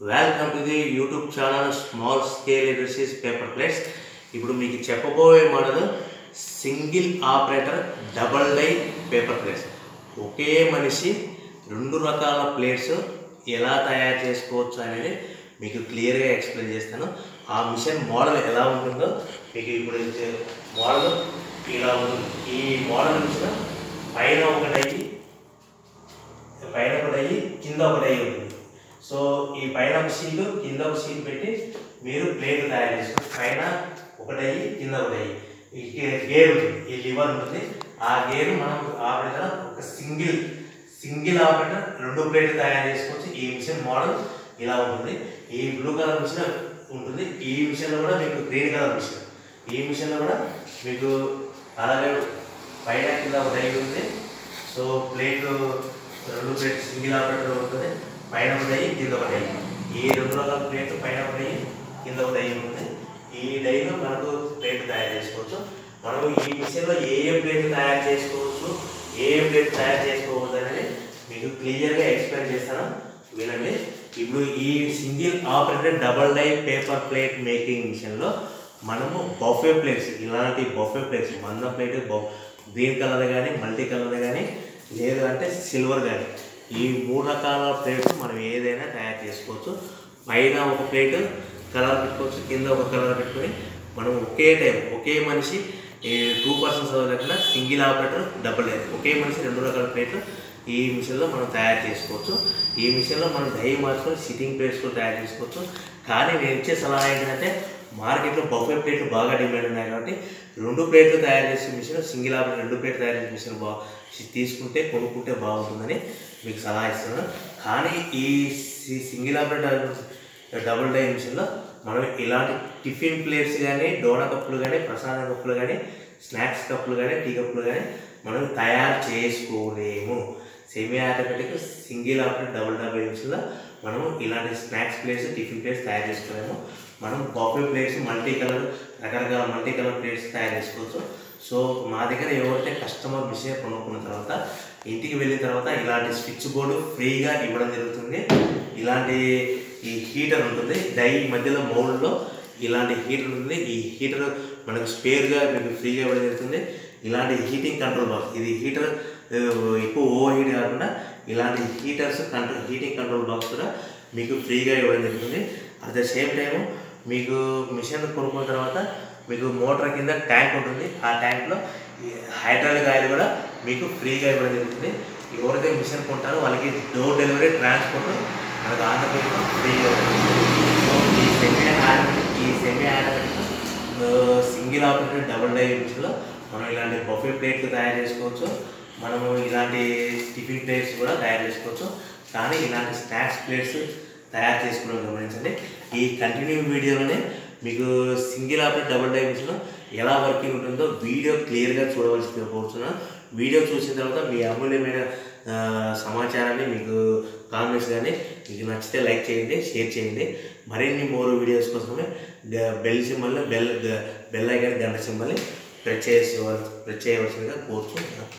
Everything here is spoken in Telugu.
Welcome to the YouTube channel small scale industries paper plates ఇప్పుడు మీకు చెప్పబోయే model single operator double die paper plates ఒకే మనిషి రెండు రకాల ప్లేట్స్ ఎలా తయారు చేసుకోవచ్చు అనేది మీకు క్లియర్గా ఎక్స్ప్లెయిన్ చేస్తాను. ఆ మిషన్ మోడల్ ఎలా ఉంటుందో మీకు ఇప్పుడు మోడల్ ఇలా ఉంటుంది. ఈ మోడల్ మిషన్ పైన ఒకటైతే అయ్యి పైన ఒకటి అయ్యి కింద ఒకటి అయ్యి ఉంటుంది సో ఈ పైన ఒక సీటు కింద ఒక సీట్ పెట్టి మీరు ప్లేట్ తయారు చేసుకోండి పైన ఒకటి కింద ఒకటి అయ్యి ఈ గేర్ ఉంటుంది ఈ లివర్ ఉంటుంది. ఆ గేర్ మనం ఆపరేటర్ ఒక సింగిల్ సింగిల్ ఆపరేటర్ రెండు ప్లేట్లు తయారు చేసుకోవచ్చు. ఈ మిషన్ మోడల్ ఇలా ఉంటుంది. ఈ బ్లూ కలర్ మిషన్ ఉంటుంది. ఈ మిషన్లో కూడా మీకు గ్రీన్ కలర్ మిషన్. ఈ మిషన్లో కూడా మీకు అలాగే పైన కింద ఒక డై ఉంది. సో ప్లేట్ రెండు ప్లేట్ సింగిల్ ఆపరేటర్ ఉంటుంది పైన ఒక డై కింద ఒక డై ఈ రెండు రకాల ప్లేట్ పైన ఒక డై కింద ఒక డై ఉంది ఈ డైలో మనకు ప్లేట్ తయారు చేసుకోవచ్చు. మనం ఈ మిషన్లో ఏ ఏ ప్లేట్ తయారు చేసుకోవచ్చు ఏ ఏ ప్లేట్ తయారు చేసుకోవచ్చు అనేది మీకు క్లియర్గా ఎక్స్ప్లెయిన్ చేస్తాను. వినండి. ఇప్పుడు ఈ single operated double die paper plate making మిషన్లో మనము బఫే ప్లేట్స్ ఇలాంటి బఫే ప్లేట్స్ మంద ప్లేట్ గ్రీన్ కలర్ కానీ మల్టీ కలర్ కానీ లేదు అంటే సిల్వర్ కానీ ఈ మూడు రకాల ప్లేట్స్ మనం ఏదైనా తయారు చేసుకోవచ్చు. పైన ఒక ప్లేట్ కలర్ పెట్టుకోవచ్చు. కింద ఒక కలర్ పెట్టుకొని మనం ఒకే టైం ఒకే మనిషి టూ పర్సన్స్ లేకుండా సింగిల్ ఆపరేటర్ డబుల్ లేదు ఒకే మనిషి రెండు రకాల ప్లేట్లు ఈ మిషన్లో మనం తయారు చేసుకోవచ్చు. ఈ మిషన్లో మనం డై మార్చుకొని సిట్టింగ్ ప్లేట్స్ కూడా తయారు చేసుకోవచ్చు. కానీ నేను ఇచ్చే సలహా ఏంటంటే మార్కెట్లో బఫే ప్లేట్లు బాగా డిమాండ్ ఉన్నాయి కాబట్టి రెండు ప్లేట్లు తయారు చేసే మిషన్ సింగిల్ ఆపరేట్ రెండు ప్లేట్లు తయారు చేసే మిషన్ బా తీసుకుంటే కొనుక్కుంటే బాగుంటుందని మీకు సలహా ఇస్తున్నాను. కానీ ఈ సింగిల్ ఆపరేట్ డబుల్ డై మిషన్లో మనం ఇలాంటి టిఫిన్ ప్లేట్స్ కానీ డోనా కప్పులు కానీ ప్రసాద కప్పులు కానీ స్నాక్స్ కప్పులు కానీ టీ కప్పులు కానీ మనం తయారు చేసుకోలేము. Semi automatic single operate double double మిషన్లో మనం ఇలాంటి స్నాక్స్ ప్లేట్స్ టిఫిన్ ప్లేట్స్ తయారు చేసుకోలేము. మనం కాఫీ ప్లేట్స్ మల్టీ కలర్ రకరకాల మల్టీ కలర్ ప్లేట్స్ తయారు చేసుకోవచ్చు. సో మా దగ్గర ఎవరైతే కస్టమర్ మిషన్ కొనుక్కున్న తర్వాత ఇంటికి వెళ్ళిన తర్వాత ఇలాంటి స్విచ్ బోర్డు ఫ్రీగా ఇవ్వడం జరుగుతుంది. ఇలాంటి ఈ హీటర్ ఉంటుంది. డై మధ్యలో మౌల్డ్లో ఇలాంటి హీటర్ ఉంటుంది. ఈ హీటర్ మనకు స్పేర్గా మీకు ఫ్రీగా ఇవ్వడం జరుగుతుంది. ఇలాంటి హీటింగ్ కంట్రోల్ బాక్స్ ఇది హీటర్ ఎక్కువ ఓవర్ హీట్ కాకుండా ఇలాంటి heaters control heating control box కూడా మీకు ఫ్రీగా ఇవ్వడం జరుగుతుంది. అట్ ద సేమ్ టైము మీకు మిషన్ కొనుక్కున్న తర్వాత మీకు మోటార్ కింద ట్యాంక్ ఉంటుంది. ఆ ట్యాంక్లో హైడ్రాలిక్ ఆయిల్ కూడా మీకు ఫ్రీగా ఇవ్వడం జరుగుతుంది. ఎవరైతే మిషన్ కొంటారో వాళ్ళకి డోర్ డెలివరీ ట్రాన్స్పోర్ట్ మనకు ఆంధ్రప్రదేశ్లో ఫ్రీగా ఉంటుంది ఈ సెమీ ఆటోమేటిక్ ఈ semi automatic single operator double die మిషన్లో మనం ఇలాంటి బఫే ప్లేట్లు తయారు చేసుకోవచ్చు. మనము ఇలాంటి టిఫిన్ ప్లేట్స్ కూడా తయారు చేసుకోవచ్చు. కానీ ఇలాంటి స్నాక్స్ ప్లేట్స్ తయారు చేసుకోవడం గమనించండి. ఈ కంటిన్యూ వీడియోలోనే మీకు సింగిల్ ఆపరేట్ డబుల్ డైమెన్షన్లో ఎలా వర్కింగ్ ఉంటుందో వీడియో క్లియర్గా చూడవలసి కోరుతున్నాను వీడియో చూసిన తర్వాత మీ అమూల్యమైన సమాచారాన్ని మీకు కామెంట్స్ కానీ మీకు నచ్చితే లైక్ చేయండి షేర్ చేయండి. మరిన్ని మోర్ వీడియోస్ కోసమే bell symbol bell bell icon గంట సింబల్ని ప్రెస్ చేసి ప్రెస్ చేయవలసిందిగా కోరుతున్నాను